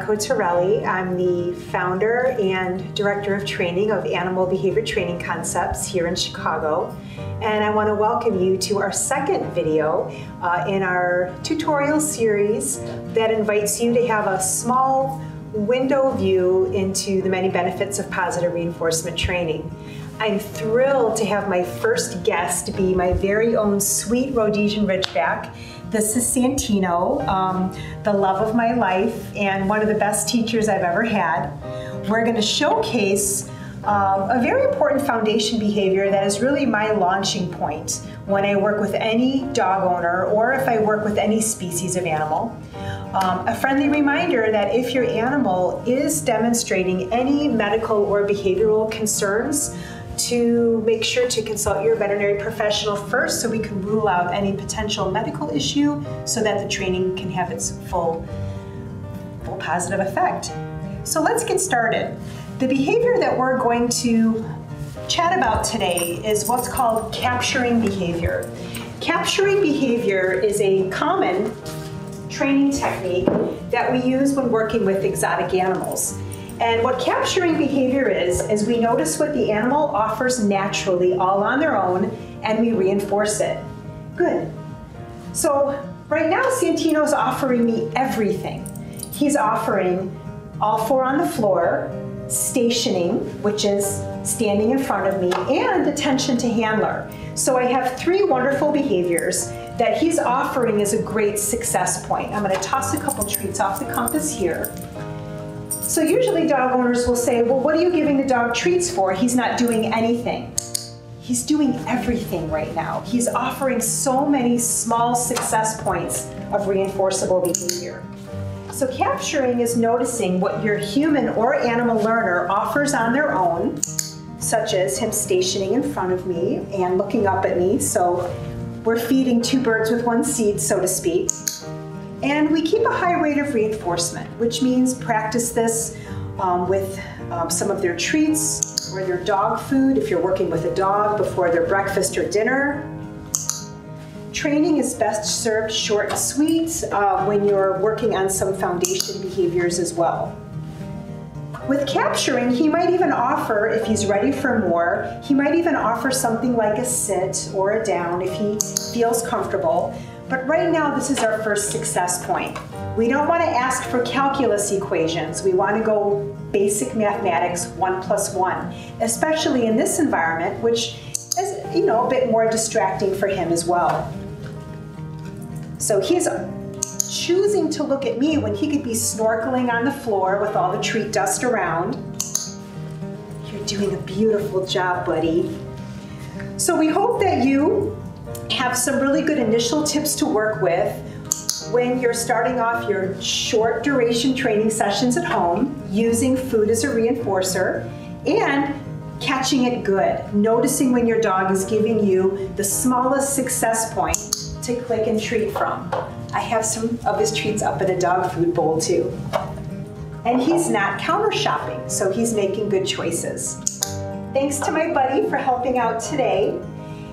Monaco Torelli. I'm the founder and director of training of Animal Behavior Training Concepts here in Chicago. And I want to welcome you to our second video uh, in our tutorial series that invites you to have a small window view into the many benefits of positive reinforcement training. I'm thrilled to have my first guest be my very own sweet Rhodesian Ridgeback. This is Santino, um, the love of my life and one of the best teachers I've ever had. We're going to showcase um, a very important foundation behavior that is really my launching point when I work with any dog owner or if I work with any species of animal. Um, a friendly reminder that if your animal is demonstrating any medical or behavioral concerns, to make sure to consult your veterinary professional first so we can rule out any potential medical issue so that the training can have its full, full positive effect. So let's get started. The behavior that we're going to chat about today is what's called capturing behavior. Capturing behavior is a common training technique that we use when working with exotic animals. And what capturing behavior is, is we notice what the animal offers naturally all on their own and we reinforce it. Good. So right now Santino's offering me everything. He's offering all four on the floor, stationing, which is standing in front of me, and attention to handler. So I have three wonderful behaviors that he's offering as a great success point. I'm gonna toss a couple treats off the compass here. So usually dog owners will say, well, what are you giving the dog treats for? He's not doing anything. He's doing everything right now. He's offering so many small success points of reinforceable behavior. So capturing is noticing what your human or animal learner offers on their own, such as him stationing in front of me and looking up at me. So we're feeding two birds with one seed, so to speak. And we keep a high rate of reinforcement, which means practice this um, with um, some of their treats or their dog food if you're working with a dog before their breakfast or dinner. Training is best served short and sweet uh, when you're working on some foundation behaviors as well. With capturing, he might even offer, if he's ready for more, he might even offer something like a sit or a down if he feels comfortable. But right now, this is our first success point. We don't want to ask for calculus equations. We want to go basic mathematics, one plus one, especially in this environment, which is, you know, a bit more distracting for him as well. So he's choosing to look at me when he could be snorkeling on the floor with all the treat dust around. You're doing a beautiful job, buddy. So we hope that you have some really good initial tips to work with when you're starting off your short duration training sessions at home using food as a reinforcer and catching it good, noticing when your dog is giving you the smallest success point to click and treat from. I have some of his treats up in a dog food bowl too. And he's not counter shopping, so he's making good choices. Thanks to my buddy for helping out today.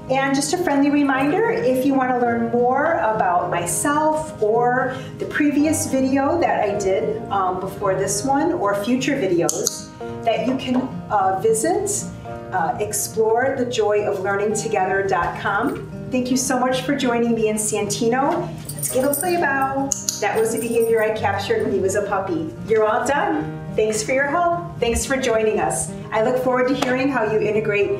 And just a friendly reminder, if you want to learn more about myself or the previous video that I did um, before this one or future videos, that you can uh, visit uh, explorethejoyoflearningtogether.com. Thank you so much for joining me in Santino. Let's give a play bow. That was the behavior I captured when he was a puppy. You're all done. Thanks for your help. Thanks for joining us. I look forward to hearing how you integrate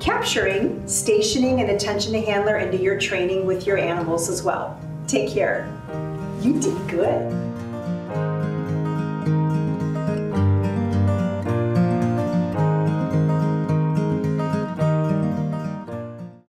capturing, stationing, and attention to handler into your training with your animals as well. Take care. You did good.